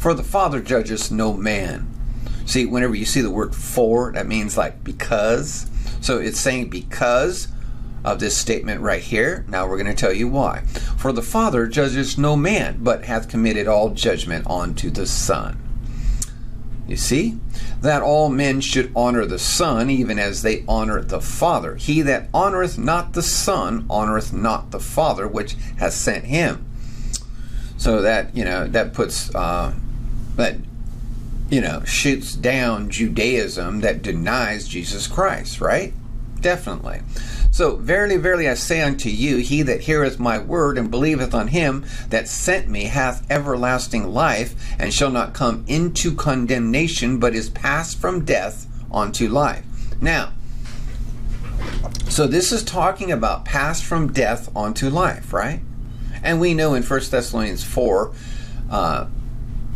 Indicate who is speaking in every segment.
Speaker 1: For the Father judges no man. See, whenever you see the word for, that means like because. So it's saying because of this statement right here. Now we're going to tell you why. For the Father judges no man, but hath committed all judgment unto the Son. You see? That all men should honor the Son, even as they honor the Father. He that honoreth not the Son honoreth not the Father which has sent him. So that, you know, that puts, uh, that, you know, shoots down Judaism that denies Jesus Christ, right? Definitely. So, verily, verily, I say unto you, he that heareth my word and believeth on him that sent me hath everlasting life, and shall not come into condemnation, but is passed from death unto life. Now, so this is talking about passed from death unto life, right? And we know in 1 Thessalonians 4 uh,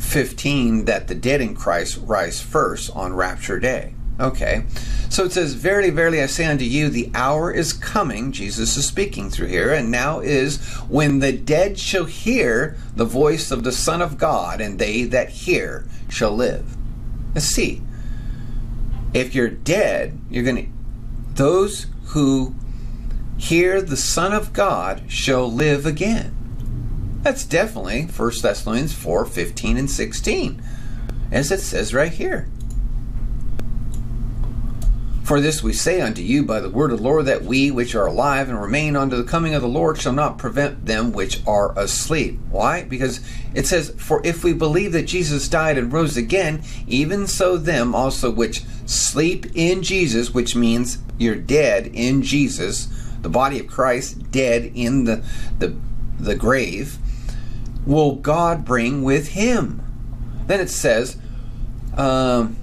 Speaker 1: 15 that the dead in Christ rise first on rapture day. Okay. So it says, Verily, verily, I say unto you, the hour is coming, Jesus is speaking through here, and now is when the dead shall hear the voice of the Son of God, and they that hear shall live. Let's see. If you're dead, you're going to, those who hear the Son of God shall live again. That's definitely 1 Thessalonians 4 15 and 16, as it says right here. For this we say unto you by the word of the Lord, that we which are alive and remain unto the coming of the Lord shall not prevent them which are asleep. Why? Because it says, For if we believe that Jesus died and rose again, even so them also which sleep in Jesus, which means you're dead in Jesus, the body of Christ dead in the the, the grave, will God bring with him. Then it says, um,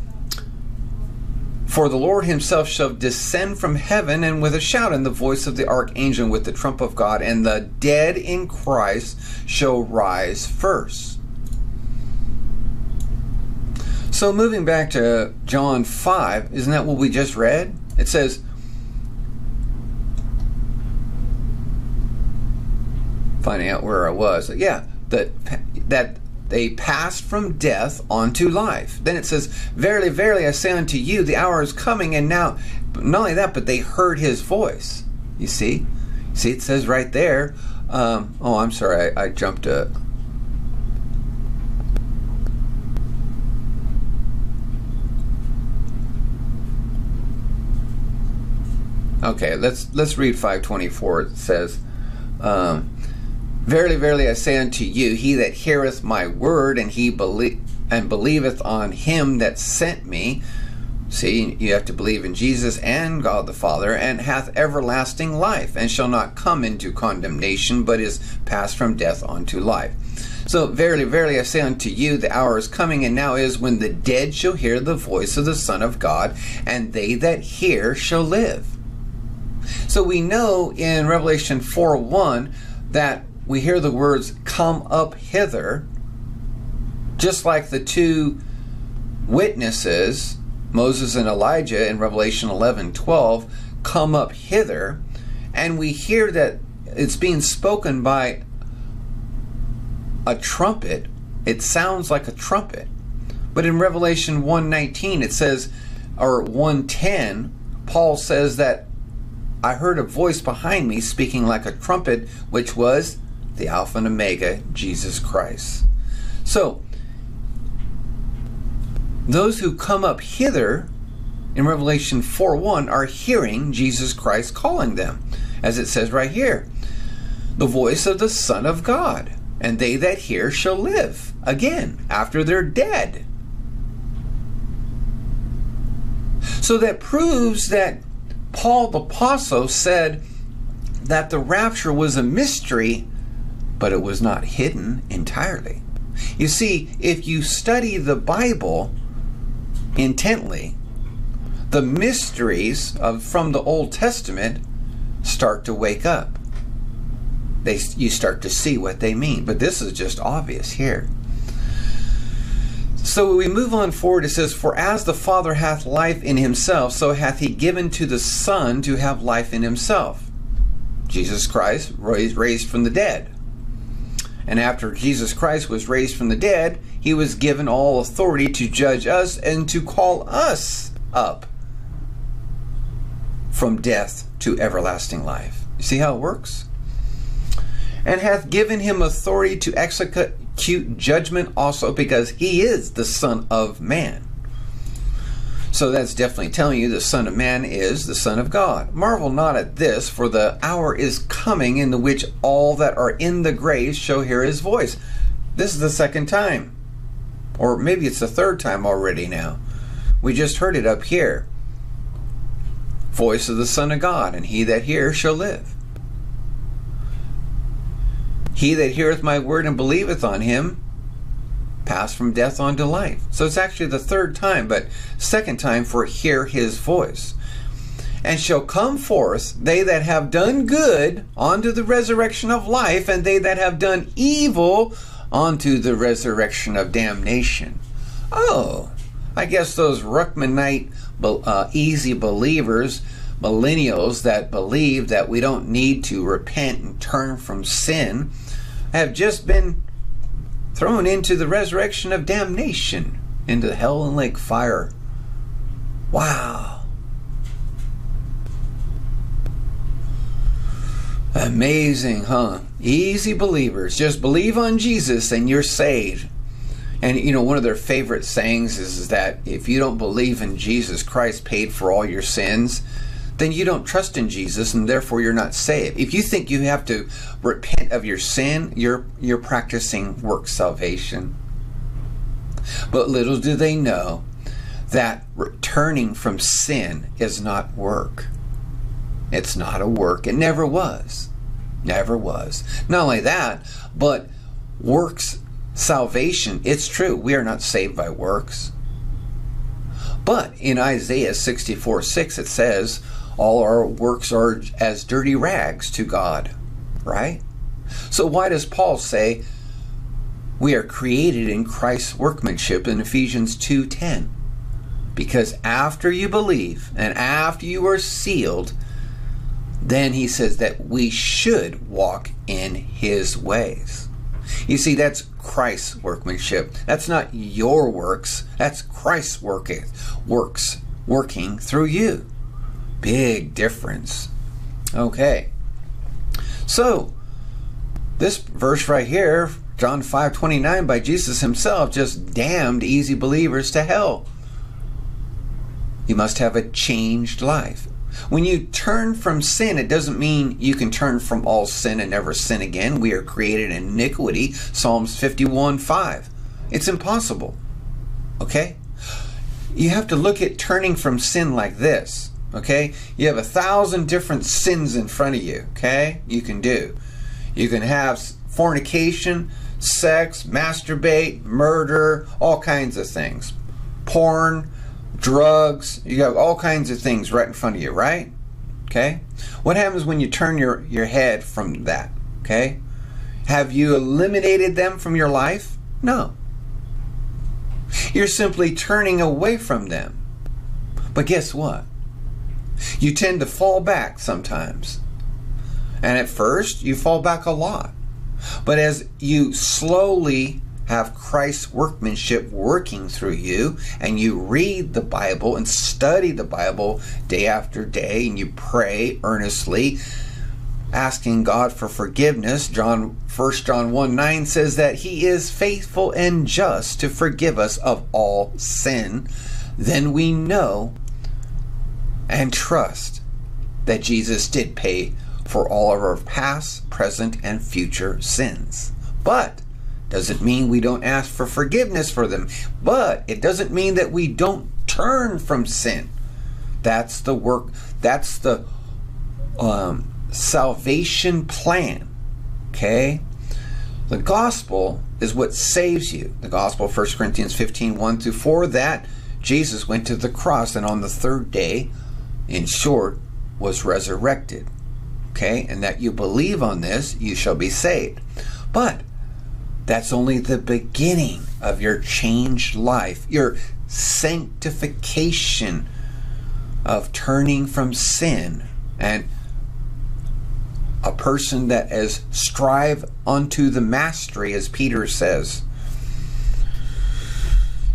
Speaker 1: for the Lord himself shall descend from heaven, and with a shout, and the voice of the archangel, with the trump of God, and the dead in Christ shall rise first. So, moving back to John 5, isn't that what we just read? It says, finding out where I was. Yeah, that that they passed from death unto life. Then it says, Verily, verily, I say unto you, the hour is coming, and now, not only that, but they heard his voice. You see? See, it says right there. Um, oh, I'm sorry, I, I jumped a. Okay, let's let's read 524. It says, um, Verily, verily, I say unto you, he that heareth my word and he believe and believeth on him that sent me, see, you have to believe in Jesus and God the Father, and hath everlasting life, and shall not come into condemnation, but is passed from death unto life. So, verily, verily, I say unto you, the hour is coming, and now is when the dead shall hear the voice of the Son of God, and they that hear shall live. So we know in Revelation 4 1 that we hear the words, come up hither, just like the two witnesses, Moses and Elijah in Revelation 11 12, come up hither, and we hear that it's being spoken by a trumpet. It sounds like a trumpet. But in Revelation 119 it says or 110 Paul says that I heard a voice behind me speaking like a trumpet which was the Alpha and Omega, Jesus Christ. So, those who come up hither in Revelation 4 1 are hearing Jesus Christ calling them, as it says right here the voice of the Son of God, and they that hear shall live again after they're dead. So that proves that Paul the Apostle said that the rapture was a mystery but it was not hidden entirely. You see, if you study the Bible intently, the mysteries of from the Old Testament start to wake up. They you start to see what they mean, but this is just obvious here. So we move on forward. It says, For as the Father hath life in himself, so hath he given to the Son to have life in himself. Jesus Christ raised, raised from the dead. And after Jesus Christ was raised from the dead, he was given all authority to judge us and to call us up from death to everlasting life. You see how it works? And hath given him authority to execute judgment also because he is the Son of Man. So that's definitely telling you the Son of Man is the Son of God. Marvel not at this, for the hour is coming in the which all that are in the graves shall hear his voice. This is the second time. Or maybe it's the third time already now. We just heard it up here. Voice of the Son of God, and he that hears shall live. He that heareth my word and believeth on him pass from death on to life. So it's actually the third time, but second time for hear his voice. And shall come forth they that have done good unto the resurrection of life, and they that have done evil unto the resurrection of damnation. Oh, I guess those Ruckmanite uh, easy believers, millennials that believe that we don't need to repent and turn from sin, have just been thrown into the resurrection of damnation, into hell and lake fire. Wow. Amazing, huh? Easy believers. Just believe on Jesus and you're saved. And you know, one of their favorite sayings is, is that if you don't believe in Jesus Christ paid for all your sins, then you don't trust in Jesus and therefore you're not saved. If you think you have to repent of your sin, you're you're practicing work salvation. But little do they know that returning from sin is not work. It's not a work. It never was. Never was. Not only that, but works salvation. It's true. We are not saved by works. But in Isaiah 64 6, it says, all our works are as dirty rags to God, right? So why does Paul say we are created in Christ's workmanship in Ephesians 2:10? Because after you believe and after you are sealed, then he says that we should walk in his ways. You see, that's Christ's workmanship. That's not your works. That's Christ's working, works working through you. Big difference. Okay. So, this verse right here, John 5 29, by Jesus himself, just damned easy believers to hell. You must have a changed life. When you turn from sin, it doesn't mean you can turn from all sin and never sin again. We are created in iniquity, Psalms 51 5. It's impossible. Okay? You have to look at turning from sin like this. Okay? You have a thousand different sins in front of you. Okay? You can do. You can have fornication, sex, masturbate, murder, all kinds of things. Porn, drugs, you have all kinds of things right in front of you, right? Okay? What happens when you turn your, your head from that? Okay? Have you eliminated them from your life? No. You're simply turning away from them. But guess what? You tend to fall back sometimes. And at first, you fall back a lot. But as you slowly have Christ's workmanship working through you, and you read the Bible and study the Bible day after day, and you pray earnestly, asking God for forgiveness. John 1 John 1 9 says that He is faithful and just to forgive us of all sin. Then we know and trust that Jesus did pay for all of our past, present, and future sins. But doesn't mean we don't ask for forgiveness for them. But it doesn't mean that we don't turn from sin. That's the work. That's the um, salvation plan. Okay? The gospel is what saves you. The gospel, 1 Corinthians 15 1 through 4, that Jesus went to the cross and on the third day in short, was resurrected. Okay? And that you believe on this, you shall be saved. But that's only the beginning of your changed life, your sanctification of turning from sin and a person that is strive unto the mastery, as Peter says.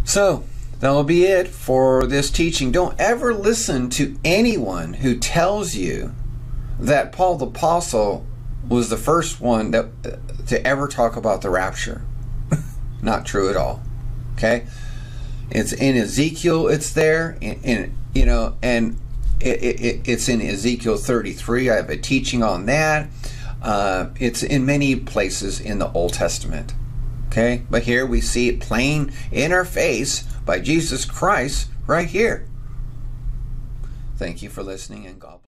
Speaker 1: So, that'll be it for this teaching. Don't ever listen to anyone who tells you that Paul the Apostle was the first one that to ever talk about the rapture. Not true at all. Okay? It's in Ezekiel, it's there, in, in you know, and it, it, it's in Ezekiel 33. I have a teaching on that. Uh, it's in many places in the Old Testament. Okay? But here we see it plain in our face by Jesus Christ right here. Thank you for listening and God bless.